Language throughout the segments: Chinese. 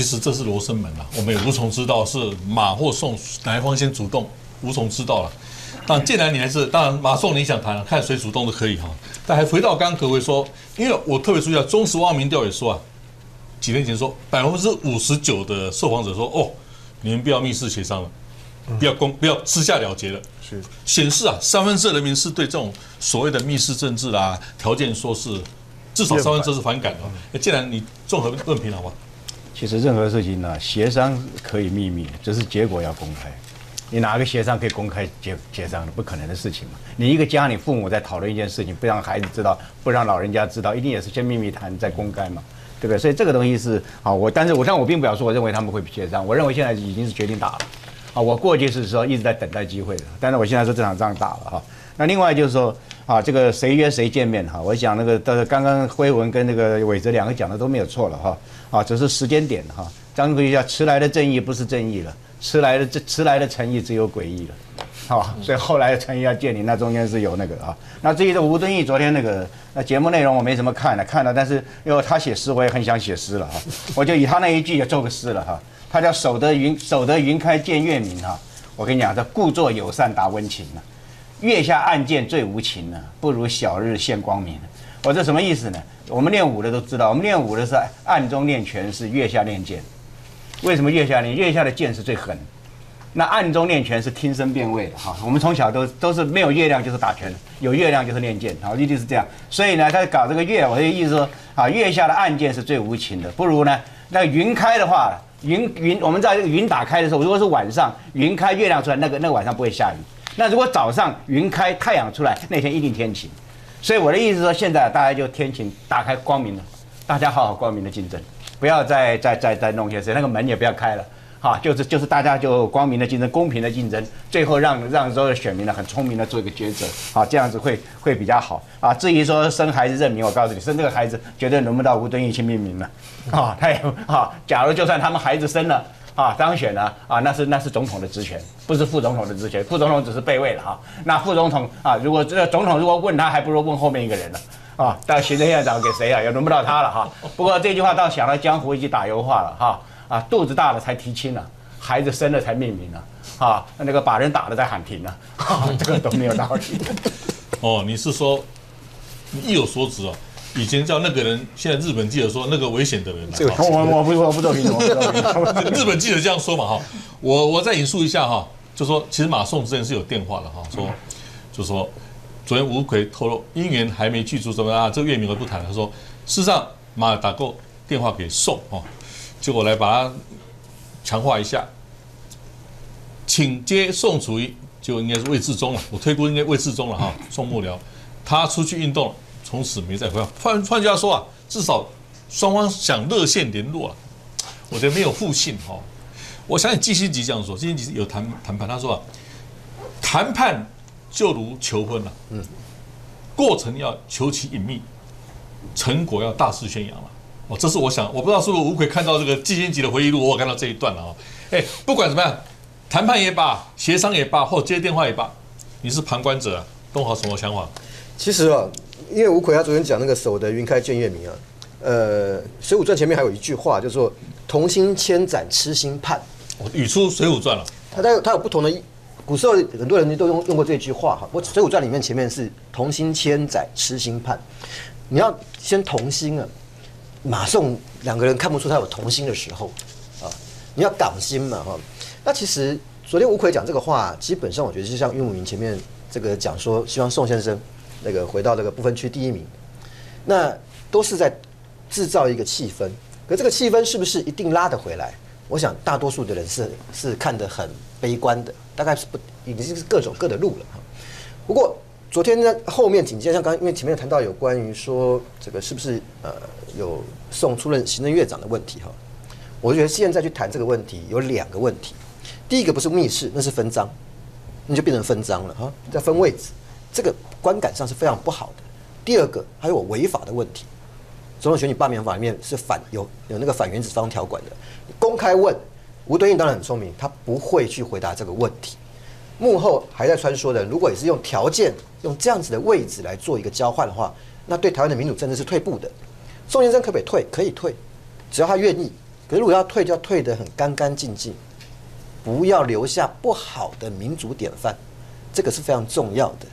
其实这是罗生门啊，我们也无从知道是马或宋哪一方先主动，无从知道了。但既然你还是，当然马宋你想谈，看谁主动都可以哈。但还回到刚刚各位说，因为我特别注意到中石化民调也说啊，几年前说百分之五十九的受访者说，哦，你们不要密室协商了，不要公不要私下了结了，是显示啊，三分之二人民是对这种所谓的密室政治啊条件说是至少三分之二是反感的。哎，既然你综合论评好吧？其实任何事情呢，协商可以秘密，只是结果要公开。你哪个协商可以公开结协商的？不可能的事情嘛。你一个家，你父母在讨论一件事情，不让孩子知道，不让老人家知道，一定也是先秘密谈再公开嘛，对不对？所以这个东西是啊，我但是我但我并不表示我认为他们会协商，我认为现在已经是决定打了。啊，我过去是说一直在等待机会的，但是我现在说这场仗打了哈。那另外就是说啊，这个谁约谁见面哈，我想那个到刚刚辉文跟那个伟哲两个讲的都没有错了哈。啊，只是时间点哈。张辉叫迟来的正义不是正义了。迟来的这迟来的诚意只有诡异了，好，所以后来的诚意要见你，那中间是有那个啊。那至于这吴敦义昨天那个那节目内容我没什么看了，看了，但是因为他写诗，我也很想写诗了哈，我就以他那一句也做个诗了哈。他叫守得云守得云开见月明哈。我跟你讲，这故作友善达温情呢，月下暗箭最无情呢，不如小日现光明。我这什么意思呢？我们练武的都知道，我们练武的是暗中练拳，是月下练剑。为什么月下练？月下的剑是最狠，那暗中练拳是听声辨位的哈。我们从小都都是没有月亮就是打拳，有月亮就是练剑，好，一定是这样。所以呢，他搞这个月，我的意思说，啊，月下的暗箭是最无情的，不如呢，那云开的话，云云，我们在云打开的时候，如果是晚上，云开月亮出来，那个那个晚上不会下雨。那如果早上云开太阳出来，那天一定天晴。所以我的意思说，现在大家就天晴，打开光明了，大家好好光明的竞争。不要再再再再弄些事，那个门也不要开了，哈，就是就是大家就光明的竞争，公平的竞争，最后让让所有选民呢很聪明的做一个抉择，好，这样子会会比较好啊。至于说生孩子认名，我告诉你，生这个孩子绝对轮不到吴敦义去命名了，啊，他也啊，假如就算他们孩子生了啊当选了啊，那是那是总统的职权，不是副总统的职权，副总统只是备位了哈。那副总统啊，如果这总统如果问他，还不如问后面一个人呢。啊，到行政院长给谁啊？也轮不到他了哈。不过这句话倒想到江湖一句打油话了哈。啊，肚子大了才提亲呢，孩子生了才命名呢。啊，那个把人打了再喊停呢。这个都没有道理。哦，你是说你意有所指哦？以前叫那个人，现在日本记者说那个危险的人。这个我我不我不做评论。日本记者这样说嘛哈。我我再引述一下哈，就说其实马宋之前是有电话的哈，说就说。昨天吴奎透露，姻缘还没具足，什么啊？这个月名我不谈。他说，事实上马打过电话给宋哦，结果来把他强化一下，请接宋楚瑜，就应该是魏志忠了。我推估应该魏志忠了哈。宋幕僚，他出去运动，从此没再回来。换换句话说啊，至少双方想热线联络啊。我觉得没有互信哈。我相信季新吉这样说，季新吉有谈谈判，他说啊，谈判。就如求婚了，嗯，过程要求其隐秘，成果要大肆宣扬了。哦，这是我想，我不知道是不是吴奎看到这个季先吉的回忆录，我看到这一段了啊。哎，不管怎么样，谈判也罢，协商也罢，或接电话也罢，你是旁观者，东豪什么想法？其实啊，因为吴奎他昨天讲那个“守得云开见月明”啊，呃，《水浒传》前面还有一句话，叫做“同心千载，痴心盼”。语出《水浒传》了。他他有他有不同的。古时候很多人都用用过这句话哈，我《水浒传》里面前面是“同心千载，痴心盼”，你要先同心啊。马宋两个人看不出他有同心的时候啊，你要党心嘛哈。那其实昨天吴奎讲这个话，基本上我觉得就像岳母云前面这个讲说，希望宋先生那个回到这个不分区第一名，那都是在制造一个气氛。可这个气氛是不是一定拉得回来？我想大多数的人是是看得很悲观的。大概是不已经是各走各的路了哈。不过昨天呢，后面紧接像刚因为前面谈到有关于说这个是不是呃有送出任行政院长的问题哈，我觉得现在去谈这个问题有两个问题。第一个不是密室，那是分赃，那就变成分赃了哈，在分位置，这个观感上是非常不好的。第二个还有违法的问题，总统选举罢免法里面是反有有那个反原子方条款的，公开问。吴敦义当然很聪明，他不会去回答这个问题。幕后还在穿梭的，如果也是用条件、用这样子的位置来做一个交换的话，那对台湾的民主政治是退步的。宋先生可不可以退？可以退，只要他愿意。可是如果要退，就要退得很干干净净，不要留下不好的民主典范，这个是非常重要的。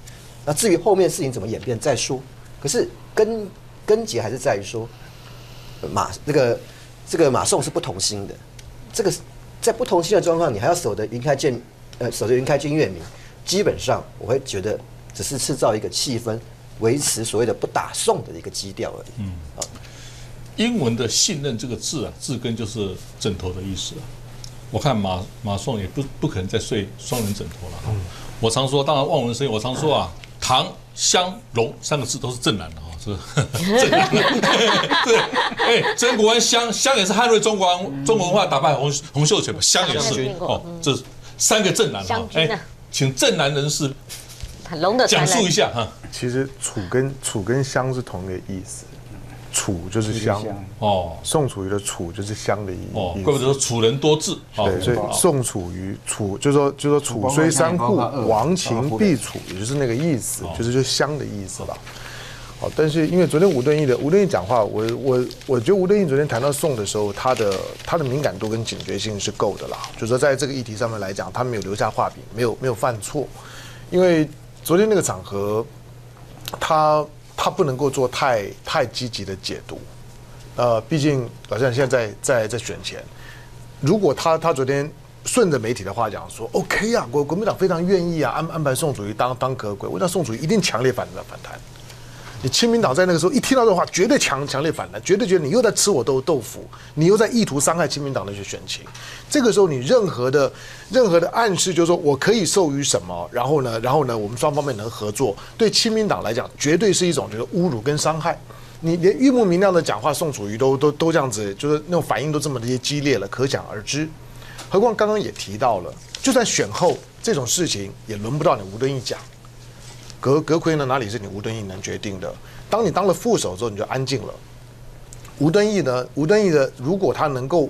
那至于后面事情怎么演变再说，可是根根结还是在于说，呃马那个这个马宋是不同心的，这个在不同心的状况，你还要守得云开见呃守得云开见月明，基本上我会觉得只是制造一个气氛，维持所谓的不打宋的一个基调而已。嗯，啊，英文的信任这个字啊，字根就是枕头的意思啊。我看马马宋也不不可能再睡双人枕头了嗯。我常说，当然望文生义，我常说啊，唐香龙三个字都是正南的哈，是正南的。对，哎，曾国藩湘湘也是捍卫中国中国文化，打败洪洪秀全嘛，湘也是哦，这三个正南哈湘。军啊请正南人士讲述一下哈。其实楚跟楚跟香是同一个意思，楚就是香，哦宋楚瑜的楚就是香的意思。怪不得说楚人多智。哦对，所以宋楚瑜楚就说就说楚虽三户，亡秦必楚，也就是那个意思，就是就香的意思吧。好，但是因为昨天吴敦义的吴敦义讲话，我我我觉得吴敦义昨天谈到宋的时候，他的他的敏感度跟警觉性是够的啦。就是说在这个议题上面来讲，他没有留下画笔，没有没有犯错，因为昨天那个场合，他他不能够做太太积极的解读。呃，毕竟老像现在在在在选前，如果他他昨天顺着媒体的话讲说，OK 啊，国国民党非常愿意啊，安安排宋楚瑜当当阁魁，我想宋楚瑜一定强烈反反弹。你亲民党在那个时候一听到这话，绝对强强烈反弹，绝对觉得你又在吃我豆豆腐，你又在意图伤害亲民党的一些选情。这个时候，你任何的任何的暗示，就是说我可以授予什么，然后呢，然后呢，我们双方面能合作，对亲民党来讲，绝对是一种这个侮辱跟伤害。你连玉木明亮的讲话，宋楚瑜都都都这样子，就是那种反应都这么的激烈了，可想而知。何况刚刚也提到了，就算选后这种事情，也轮不到你吴敦义讲。阁阁魁呢，哪里是你吴敦义能决定的？当你当了副手之后，你就安静了。吴敦义呢？吴敦义的，如果他能够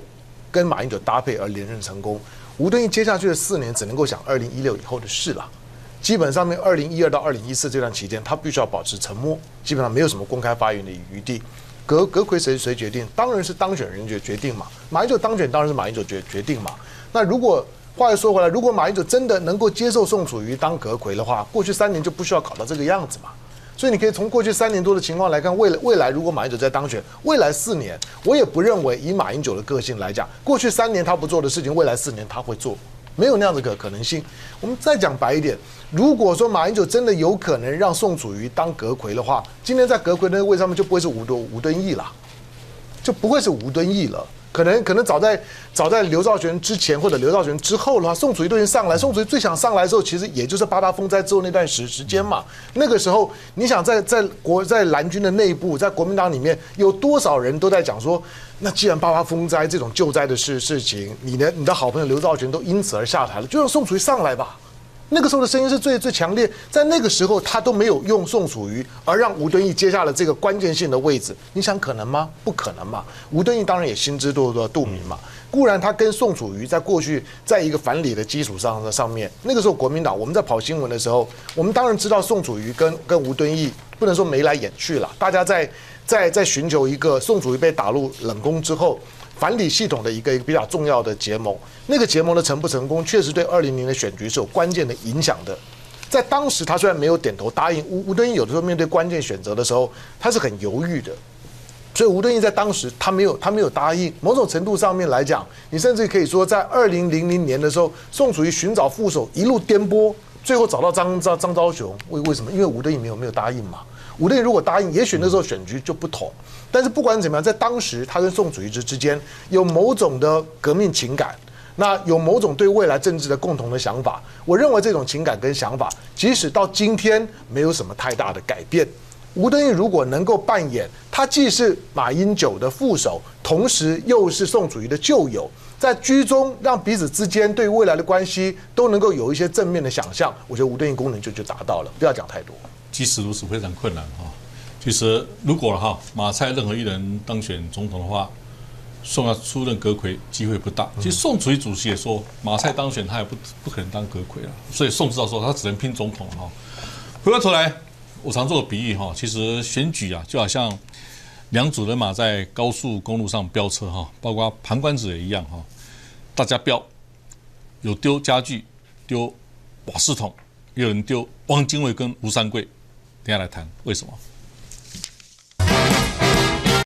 跟马英九搭配而连任成功，吴敦义接下去的四年只能够想二零一六以后的事了。基本上面，二零一二到二零一四这段期间，他必须要保持沉默，基本上没有什么公开发言的余地。阁阁魁谁谁决定？当然是当选人决决定嘛。马英九当选，当然是马英九决决定嘛。那如果话又说回来，如果马英九真的能够接受宋楚瑜当阁魁的话，过去三年就不需要搞到这个样子嘛。所以你可以从过去三年多的情况来看，未来未来如果马英九在当选，未来四年，我也不认为以马英九的个性来讲，过去三年他不做的事情，未来四年他会做，没有那样的可可能性。我们再讲白一点，如果说马英九真的有可能让宋楚瑜当阁魁的话，今天在阁魁那个位上面就不会是吴敦吴敦义了，就不会是吴敦义了。可能可能早在早在刘兆玄之前或者刘兆玄之后的话，宋楚瑜都已经上来。宋楚瑜最想上来的时候，其实也就是八八风灾之后那段时时间嘛。那个时候，你想在在国在蓝军的内部，在国民党里面有多少人都在讲说，那既然八八风灾这种救灾的事事情，你的你的好朋友刘兆玄都因此而下台了，就让宋楚瑜上来吧。那个时候的声音是最最强烈，在那个时候他都没有用宋楚瑜，而让吴敦义接下了这个关键性的位置。你想可能吗？不可能嘛！吴敦义当然也心知肚肚明嘛。固然他跟宋楚瑜在过去在一个反理的基础上的上面，那个时候国民党我们在跑新闻的时候，我们当然知道宋楚瑜跟跟吴敦义不能说眉来眼去了，大家在在在寻求一个宋楚瑜被打入冷宫之后。反理系统的一个一个比较重要的结盟，那个结盟的成不成功，确实对二零零的选举是有关键的影响的。在当时，他虽然没有点头答应，吴吴敦义有的时候面对关键选择的时候，他是很犹豫的。所以吴敦义在当时他没有他没有答应，某种程度上面来讲，你甚至可以说，在二零零零年的时候，宋楚瑜寻找副手一路颠簸，最后找到张张张昭雄，为为什么？因为吴敦义没有没有答应嘛。吴敦义如果答应，也许那时候选局就不同。但是不管怎么样，在当时他跟宋楚瑜之之间有某种的革命情感，那有某种对未来政治的共同的想法。我认为这种情感跟想法，即使到今天没有什么太大的改变。吴敦义如果能够扮演，他既是马英九的副手，同时又是宋楚瑜的旧友，在居中让彼此之间对未来的关系都能够有一些正面的想象，我觉得吴敦义功能就就达到了。不要讲太多。即使如此，非常困难哈。其实，如果哈马蔡任何一人当选总统的话，宋要出任阁魁机会不大。其实宋楚瑜主席也说，马蔡当选他也不不可能当阁魁了，所以宋知道说他只能拼总统哈。回过头来，我常做个比喻哈，其实选举啊就好像两组人马在高速公路上飙车哈，包括旁观者也一样哈，大家飙，有丢家具、丢瓦斯桶，也有人丢汪精卫跟吴三桂，等下来谈为什么。